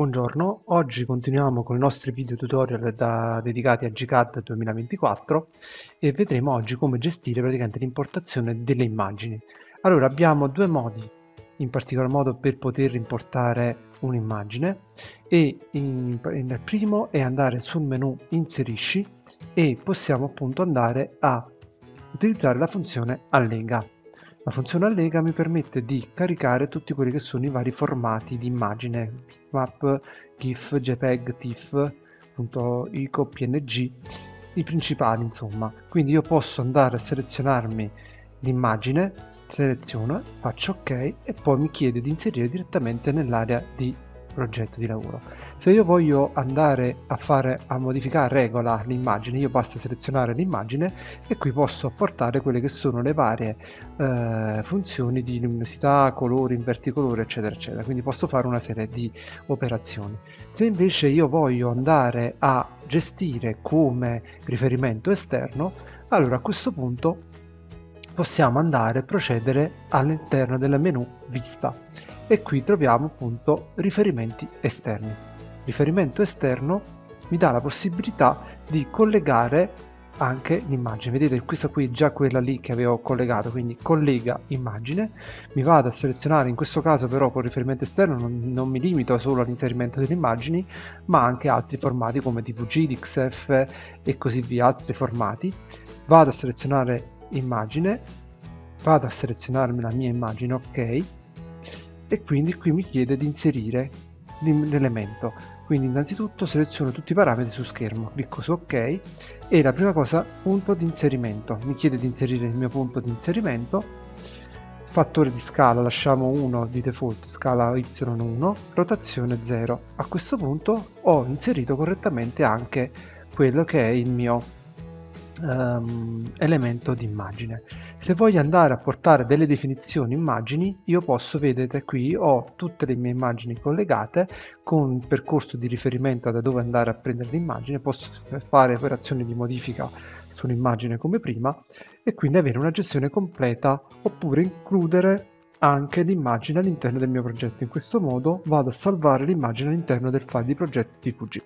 Buongiorno, oggi continuiamo con i nostri video tutorial da, dedicati a GCAD 2024 e vedremo oggi come gestire praticamente l'importazione delle immagini. Allora abbiamo due modi in particolar modo per poter importare un'immagine e il primo è andare sul menu inserisci e possiamo appunto andare a utilizzare la funzione allega la funzione allega mi permette di caricare tutti quelli che sono i vari formati di immagine, map, GIF, JPEG, TIFF, ICO, PNG, i principali insomma. Quindi io posso andare a selezionarmi l'immagine, seleziono, faccio ok e poi mi chiede di inserire direttamente nell'area di progetto di lavoro. Se io voglio andare a, fare, a modificare a regola l'immagine, io basta selezionare l'immagine e qui posso apportare quelle che sono le varie eh, funzioni di luminosità, colori, inverticolore, eccetera, eccetera. Quindi posso fare una serie di operazioni. Se invece io voglio andare a gestire come riferimento esterno, allora a questo punto possiamo andare a procedere all'interno del menu vista e qui troviamo appunto riferimenti esterni. Riferimento esterno mi dà la possibilità di collegare anche l'immagine. Vedete questa qui è già quella lì che avevo collegato, quindi collega immagine. Mi vado a selezionare, in questo caso però con riferimento esterno non, non mi limito solo all'inserimento delle immagini, ma anche altri formati come DVG, DXF e così via, altri formati. Vado a selezionare immagine, vado a selezionarmi la mia immagine, ok, e quindi qui mi chiede di inserire l'elemento. Quindi innanzitutto seleziono tutti i parametri su schermo clicco su ok e la prima cosa punto di inserimento. Mi chiede di inserire il mio punto di inserimento. Fattore di scala lasciamo 1 di default scala y1 rotazione 0 a questo punto ho inserito correttamente anche quello che è il mio um, elemento di immagine. Se voglio andare a portare delle definizioni immagini, io posso, vedete qui, ho tutte le mie immagini collegate con il percorso di riferimento da dove andare a prendere l'immagine, posso fare operazioni di modifica sull'immagine come prima e quindi avere una gestione completa oppure includere anche l'immagine all'interno del mio progetto. In questo modo vado a salvare l'immagine all'interno del file di progetto di.